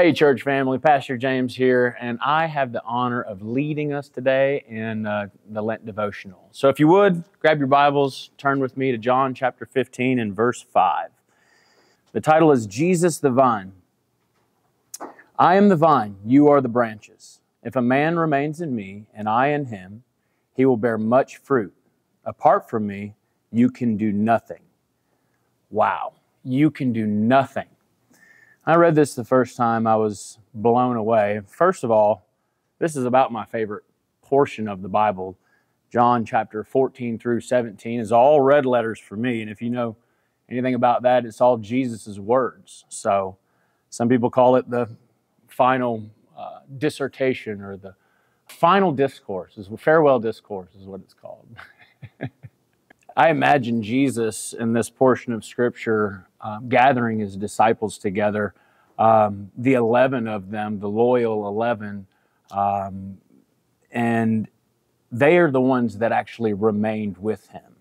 Hey, church family, Pastor James here, and I have the honor of leading us today in uh, the Lent devotional. So, if you would, grab your Bibles, turn with me to John chapter 15 and verse 5. The title is Jesus the Vine. I am the vine, you are the branches. If a man remains in me, and I in him, he will bear much fruit. Apart from me, you can do nothing. Wow, you can do nothing. I read this the first time, I was blown away. First of all, this is about my favorite portion of the Bible. John chapter 14 through 17 is all red letters for me. And if you know anything about that, it's all Jesus' words. So some people call it the final uh, dissertation or the final discourse, is farewell discourse is what it's called. I imagine Jesus in this portion of Scripture um, gathering his disciples together, um, the 11 of them, the loyal 11, um, and they are the ones that actually remained with him.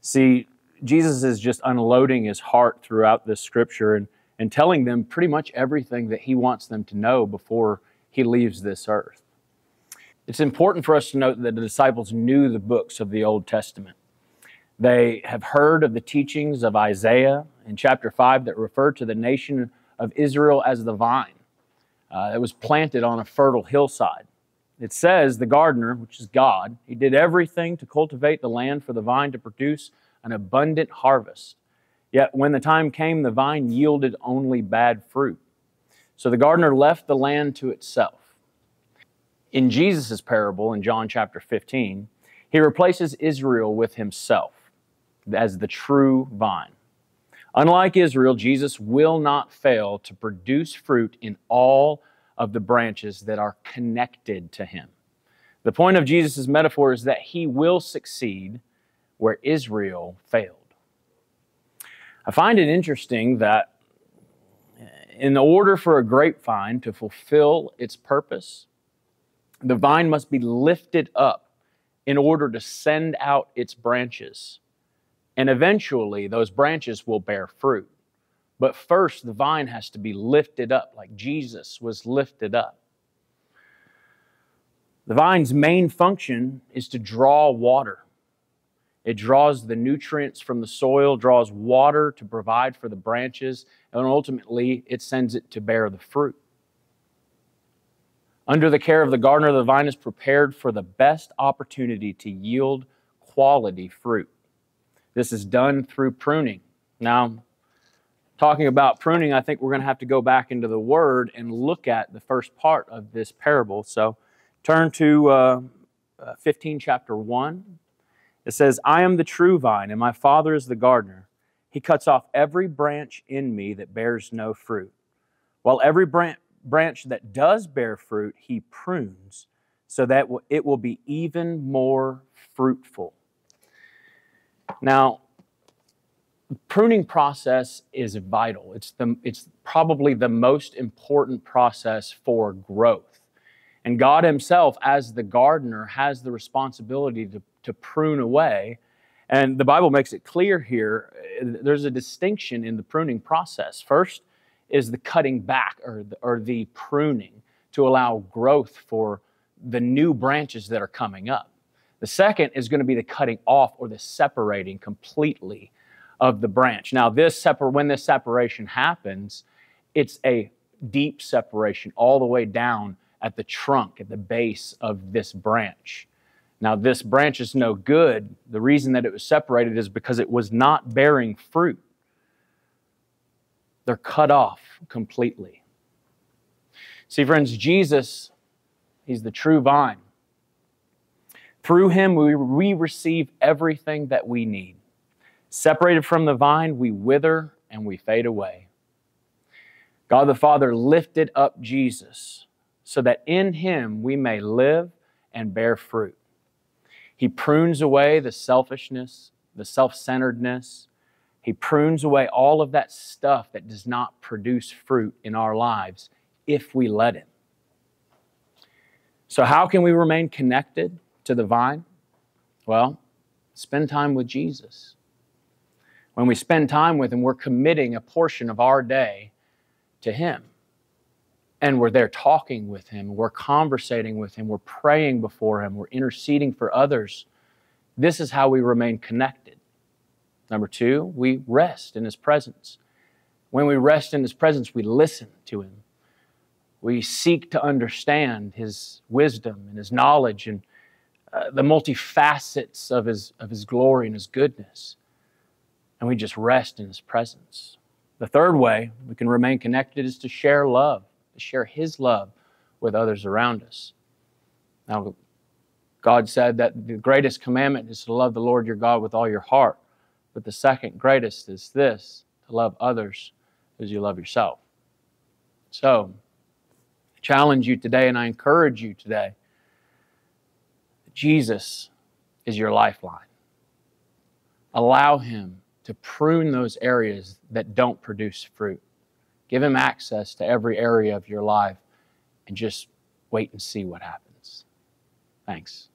See, Jesus is just unloading his heart throughout this scripture and, and telling them pretty much everything that he wants them to know before he leaves this earth. It's important for us to note that the disciples knew the books of the Old Testament. They have heard of the teachings of Isaiah in chapter 5 that refer to the nation of Israel as the vine uh, that was planted on a fertile hillside. It says the gardener, which is God, he did everything to cultivate the land for the vine to produce an abundant harvest. Yet when the time came, the vine yielded only bad fruit. So the gardener left the land to itself. In Jesus' parable in John chapter 15, he replaces Israel with himself as the true vine. Unlike Israel, Jesus will not fail to produce fruit in all of the branches that are connected to him. The point of Jesus' metaphor is that he will succeed where Israel failed. I find it interesting that in order for a grapevine to fulfill its purpose, the vine must be lifted up in order to send out its branches. And eventually, those branches will bear fruit. But first, the vine has to be lifted up, like Jesus was lifted up. The vine's main function is to draw water. It draws the nutrients from the soil, draws water to provide for the branches, and ultimately it sends it to bear the fruit. Under the care of the gardener, the vine is prepared for the best opportunity to yield quality fruit. This is done through pruning. Now, talking about pruning, I think we're going to have to go back into the Word and look at the first part of this parable. So turn to uh, uh 15, chapter 1. It says, I am the true vine, and my Father is the gardener. He cuts off every branch in me that bears no fruit, while every branch branch that does bear fruit, he prunes so that it will be even more fruitful. Now, pruning process is vital. It's, the, it's probably the most important process for growth. And God Himself, as the gardener, has the responsibility to, to prune away. And the Bible makes it clear here there's a distinction in the pruning process. First is the cutting back or the, or the pruning to allow growth for the new branches that are coming up. The second is going to be the cutting off or the separating completely of the branch. Now, this separ- when this separation happens, it's a deep separation all the way down at the trunk, at the base of this branch. Now, this branch is no good. The reason that it was separated is because it was not bearing fruit. They're cut off completely. See, friends, Jesus, He's the true vine. Through him, we, we receive everything that we need. Separated from the vine, we wither and we fade away. God the Father lifted up Jesus so that in him we may live and bear fruit. He prunes away the selfishness, the self centeredness. He prunes away all of that stuff that does not produce fruit in our lives if we let Him. So, how can we remain connected? To the vine? Well, spend time with Jesus. When we spend time with Him, we're committing a portion of our day to Him. and we're there talking with Him, we're conversating with Him, we're praying before Him, we're interceding for others, this is how we remain connected. Number two, we rest in His presence. When we rest in His presence, we listen to Him. We seek to understand His wisdom and His knowledge and uh, the multifacets of his, of his glory and His goodness. And we just rest in His presence. The third way we can remain connected is to share love, to share His love with others around us. Now, God said that the greatest commandment is to love the Lord your God with all your heart. But the second greatest is this to love others as you love yourself. So, I challenge you today and I encourage you today Jesus is your lifeline. Allow Him to prune those areas that don't produce fruit. Give Him access to every area of your life and just wait and see what happens. Thanks.